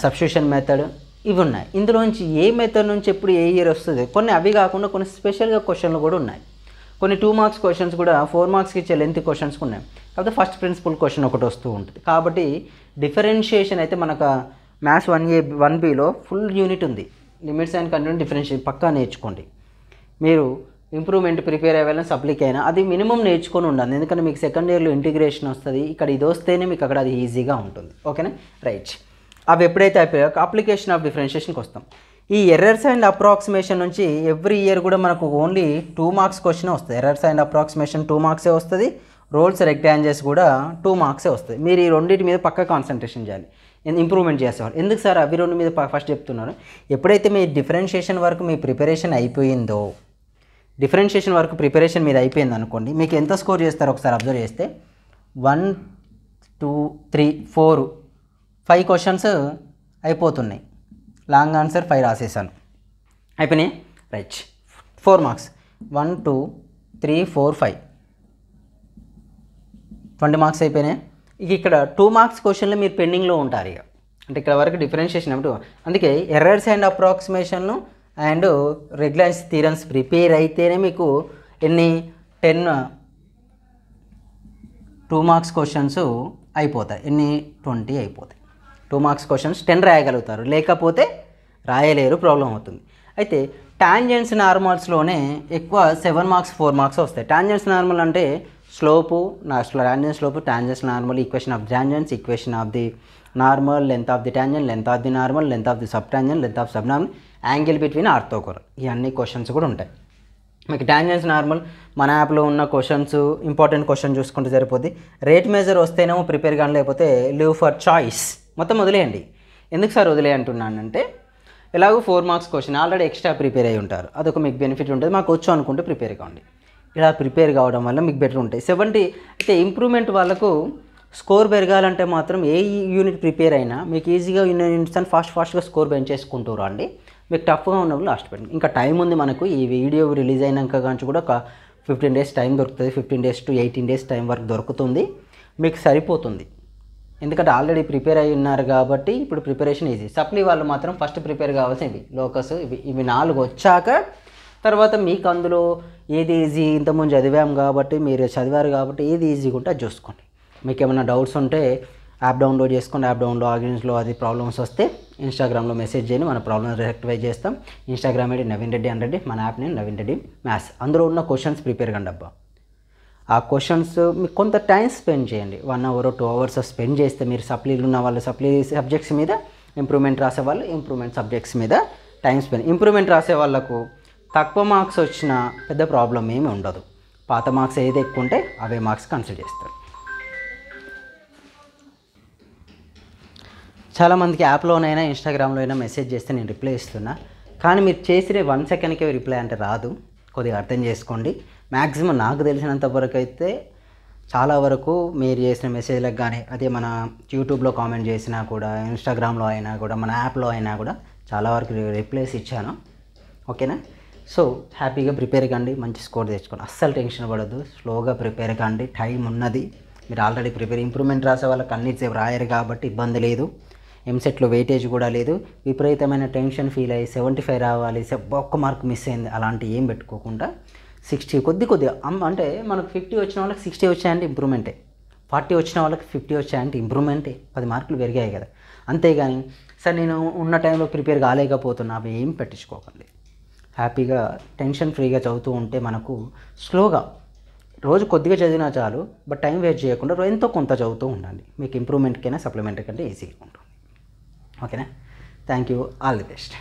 substitution method ఇవి ఉన్నాయి. ఇందులోంచి ఏ మెథడ్ నుంచి ఎప్పుడు ఏ ఇయర్ వస్తుంది కొన్ని అవి కాకుండా కొన్ని స్పెషల్గా క్వశ్చన్లు కూడా ఉన్నాయి. కొన్ని టూ మార్క్స్ క్వశ్చన్స్ కూడా ఫోర్ మార్క్స్కి ఇచ్చే లెంత్ క్వశ్చన్స్ ఉన్నాయి. కాకపోతే ఫస్ట్ ప్రిన్సిపల్ క్వశ్చన్ ఒకటి వస్తూ ఉంటుంది. కాబట్టి డిఫరెన్షియేషన్ అయితే మనకు మ్యాథ్స్ వన్ ఏ వన్ బిలో ఫుల్ యూనిట్ ఉంది. లిమిట్స్ అండ్ కంటెంట్ డిఫరెన్షియేషన్ పక్కా నేర్చుకోండి. మీరు ఇంప్రూవ్మెంట్ ప్రిపేర్ అవ్వాలని సప్లిక్ అయినా అది మినిమం నేర్చుకొని ఉండాలి. ఎందుకంటే మీకు సెకండ్ ఇయర్లో ఇంటిగ్రేషన్ వస్తుంది ఇక్కడ ఇది వస్తేనే మీకు అక్కడ అది ఈజీగా ఉంటుంది. ఓకేనా? రైట్. అవి ఎప్పుడైతే అయిపోయాక అప్లికేషన్ ఆఫ్ డిఫరెన్షియేషన్కి వస్తాం. ఈ ఎర్రర్స్ అండ్ అప్రాక్సిమేషన్ నుంచి ఎవ్రీ ఇయర్ కూడా మనకు ఓన్లీ టూ మార్క్స్ క్వశ్చన్ వస్తుంది. ఎర్రర్స్ అండ్ అప్రాక్సిమేషన్ టూ మార్క్సే వస్తుంది రోల్స్ రెక్టాంజెస్ కూడా టూ మార్క్సే వస్తుంది. మీరు ఈ రెండింటి మీద పక్క కాన్సన్ట్రేషన్ చేయాలి. ఇంప్రూవ్మెంట్ చేసేవారు ఎందుకు సార్ అవి రెండు మీద ఫస్ట్ చెప్తున్నారు ఎప్పుడైతే మీ డిఫరెన్షియేషన్ వరకు మీ ప్రిపరేషన్ అయిపోయిందో డిఫరెన్షియేషన్ వరకు ప్రిపరేషన్ మీద అయిపోయింది అనుకోండి మీకు ఎంత స్కోర్ చేస్తారో ఒకసారి అబ్జర్వ్ చేస్తే one two three four five questions అయిపోతున్నాయి. లాంగ్ ఆన్సర్ ఫైవ్ రాసేసాను. అయిపోయినాయి? Right. Four marks. One two three four five. Twenty marks అయిపోయినాయి. ఇక ఇక్కడ టూ మార్క్స్ క్వశ్చన్లు మీరు పెండింగ్లో ఉంటారు ఇక. అంటే ఇక్కడ వరకు డిఫరెన్షియేషన్ ఏమిటో? అందుకే ఎర్రర్స్ అండ్ అప్రాక్సిమేషన్లు అండ్ రెగ్యులర్స్ థీరమ్స్ ప్రిపేర్ అయితేనే మీకు ఎన్ని? టెన్ టూ మార్క్స్ క్వశ్చన్స్ అయిపోతాయి. ఎన్ని? ట్వంటీ అయిపోతాయి. టూ మార్క్స్ క్వశ్చన్స్ టెన్ రాయగలుగుతారు. లేకపోతే రాయలేరు ప్రాబ్లం అవుతుంది. అయితే టాంజెంట్స్ నార్మల్స్లోనే ఎక్కువ సెవెన్ మార్క్స్ ఫోర్ మార్క్స్ వస్తాయి. టాంజెంట్స్ నార్మల్ అంటే స్లోపు నా tangent slope tangents normal equation of tangents equation of the normal length of the tangent length of the normal length of the sub tangent length of sub normal angle between orthogonal ఇవన్నీ questions కూడా ఉంటాయి. మీకు tangents normal మన యాప్లో ఉన్న questions important question చూసుకుంటే సరిపోద్ది. Rate major వస్తేనేమో ప్రిపేర్ కానీ లేకపోతే లివ్ ఫర్ చాయిస్ మొత్తం వదిలేయండి. ఎందుకు సార్ వదిలే అంటున్నానంటే ఎలాగో four marks question already extra prepare అయి ఉంటారు. అదొక మీకు బెనిఫిట్ ఉంటుంది. మాకు వచ్చు అనుకుంటే ప్రిపేర్ కావండి. ఇలా ప్రిపేర్ కావడం వల్ల మీకు బెటర్ ఉంటాయి. సెవెంటీ అయితే ఇంప్రూవ్మెంట్ వాళ్ళకు స్కోర్ పెరగాలంటే మాత్రం ఏ యూనిట్ ప్రిపేర్ అయినా మీకు ఈజీగా యూనిట్స్ అని ఫాస్ట్ ఫాస్ట్గా స్కోర్ పెంచేసుకుంటారు అండి. మీకు టఫ్గా ఉన్నప్పుడు లాస్ట్ పెట్టండి ఇంకా టైం ఉంది మనకు. ఈ వీడియో రిలీజ్ అయినాక కానీ కూడా ఒక ఫిఫ్టీన్ డేస్ టైం దొరుకుతుంది. Fifteen days to eighteen days time వరకు దొరుకుతుంది. మీకు సరిపోతుంది. ఎందుకంటే ఆల్రెడీ ప్రిపేర్ అయి ఉన్నారు కాబట్టి ఇప్పుడు ప్రిపరేషన్ ఈజీ. సప్లీ వాళ్ళు మాత్రం ఫస్ట్ ప్రిపేర్ కావాల్సినవి లోకస్ ఇవి ఇవి నాలుగు వచ్చాక తర్వాత మీకు అందులో ఏది ఈజీ ఇంతకుముందు చదివాం కాబట్టి మీరు చదివారు కాబట్టి ఏది ఈజీగా ఉంటే అది చూసుకోండి. మీకు ఏమైనా డౌట్స్ ఉంటే యాప్ డౌన్లోడ్ చేసుకోండి. యాప్ డౌన్లో ఆగిన్స్లో అది ప్రాబ్లమ్స్ వస్తే ఇన్స్టాగ్రామ్లో మెసేజ్ చేయండి. మన ప్రాబ్లమ్ రెక్టిఫై చేస్తాం. Instagram ID Naveen Reddy hundred మన app name Naveen Reddy maths. అందులో ఉన్న క్వశ్చన్స్ ప్రిపేర్ కండి అబ్బా. ఆ క్వశ్చన్స్ మీకు కొంత టైం స్పెండ్ చేయండి. One hour two hours spend చేస్తే మీరు సప్లీలు ఉన్న వాళ్ళు సప్లీ సబ్జెక్ట్స్ మీద ఇంప్రూవ్మెంట్ రాసే వాళ్ళు ఇంప్రూవ్మెంట్ సబ్జెక్ట్స్ మీద టైం స్పెండ్ ఇంప్రూవ్మెంట్ రాసే వాళ్ళకు తక్కువ మార్క్స్ వచ్చిన పెద్ద ప్రాబ్లం ఏమి ఉండదు. పాత మార్క్స్ ఏది ఎక్కువ ఉంటే అవే మార్క్స్ కన్సిడర్ చేస్తారు. చాలామందికి యాప్లోనైనా ఇన్స్టాగ్రామ్లో అయినా మెసేజ్ చేస్తే నేను రిప్లై ఇస్తున్నా. కానీ మీరు చేసిన వన్ సెకండ్కే రిప్లై అంటే రాదు. కొద్దిగా అర్థం చేసుకోండి. మ్యాక్సిమం నాకు తెలిసినంత వరకు అయితే చాలా వరకు మీరు చేసిన మెసేజ్లకు కానీ అదే మన యూట్యూబ్లో కామెంట్ చేసినా కూడా ఇన్స్టాగ్రామ్లో అయినా కూడా మన యాప్లో అయినా కూడా చాలా వరకు రిప్లైస్ ఇచ్చాను. ఓకేనా? సో హ్యాపీగా ప్రిపేర్ కండి మంచి స్కోర్ తెచ్చుకోండి. అస్సలు టెన్షన్ పడద్దు స్లోగా ప్రిపేర్ కండి టైం ఉన్నది. మీరు ఆల్రెడీ ప్రిపేర్ ఇంప్రూవ్మెంట్ రాసే వాళ్ళకి అన్నిటిసేపు రాయరు కాబట్టి ఇబ్బంది లేదు. ఎంసెట్లో వెయిటేజ్ కూడా లేదు. విపరీతమైన టెన్షన్ ఫీల్ అయ్యి సెవెంటీ ఫైవ్ రావాలి ఒక్క మార్క్ మిస్ అయింది. అలాంటి ఏం పెట్టుకోకుండా సిక్స్టీ కొద్ది కొద్దిగా అంటే మనకు ఫిఫ్టీ వచ్చిన వాళ్ళకి సిక్స్టీ వచ్చాయంటే ఇంప్రూవ్మెంటే ఫార్టీ వచ్చిన వాళ్ళకి ఫిఫ్టీ వచ్చాయంటే ఇంప్రూవ్మెంటే పది మార్కులు పెరిగాయి కదా. అంతేగాని సార్ నేను ఉన్న టైంలో ప్రిపేర్ కాలేకపోతున్నా అవి ఏం పెట్టించుకోకండి. హ్యాపీగా టెన్షన్ ఫ్రీగా చదువుతూ ఉంటే మనకు స్లోగా రోజు కొద్దిగా చదివినా చాలు బట్ టైం వేస్ట్ చేయకుండా ఎంతో కొంత చదువుతూ ఉండండి. మీకు ఇంప్రూవ్మెంట్కైనా సప్లిమెంట్ కంటే ఈజీగా ఉంటుంది. ఓకేనా? Thank you all the best.